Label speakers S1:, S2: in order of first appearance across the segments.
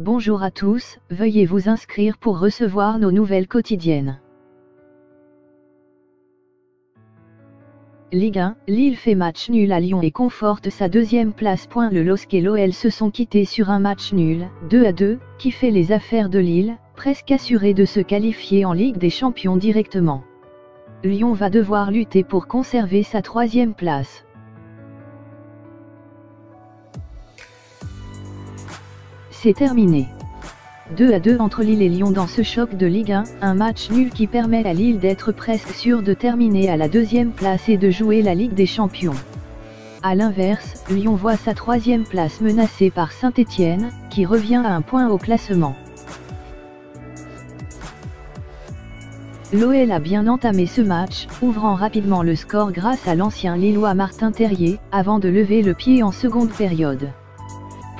S1: Bonjour à tous, veuillez vous inscrire pour recevoir nos nouvelles quotidiennes. Ligue 1, Lille fait match nul à Lyon et conforte sa deuxième place. Le LOSC et l'OL se sont quittés sur un match nul, 2 à 2, qui fait les affaires de Lille, presque assuré de se qualifier en Ligue des Champions directement. Lyon va devoir lutter pour conserver sa troisième place. C'est terminé. 2 à 2 entre Lille et Lyon dans ce choc de Ligue 1, un match nul qui permet à Lille d'être presque sûr de terminer à la deuxième place et de jouer la Ligue des Champions. A l'inverse, Lyon voit sa troisième place menacée par Saint-Étienne, qui revient à un point au classement. L'OL a bien entamé ce match, ouvrant rapidement le score grâce à l'ancien Lillois Martin Terrier, avant de lever le pied en seconde période.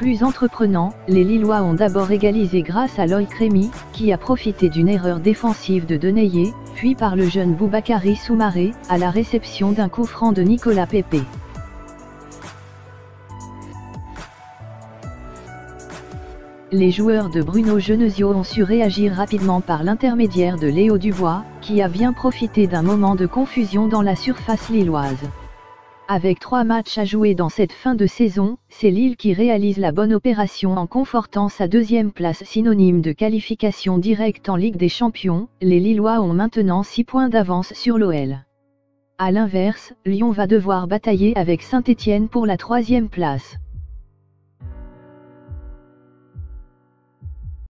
S1: Plus entreprenant, les Lillois ont d'abord égalisé grâce à Loïc Rémy, qui a profité d'une erreur défensive de Deneyer, puis par le jeune Boubacari Soumaré, à la réception d'un coup franc de Nicolas Pepe. Les joueurs de Bruno Genesio ont su réagir rapidement par l'intermédiaire de Léo Dubois, qui a bien profité d'un moment de confusion dans la surface lilloise. Avec trois matchs à jouer dans cette fin de saison, c'est Lille qui réalise la bonne opération en confortant sa deuxième place synonyme de qualification directe en Ligue des Champions. Les Lillois ont maintenant 6 points d'avance sur l'OL. A l'inverse, Lyon va devoir batailler avec Saint-Étienne pour la troisième place.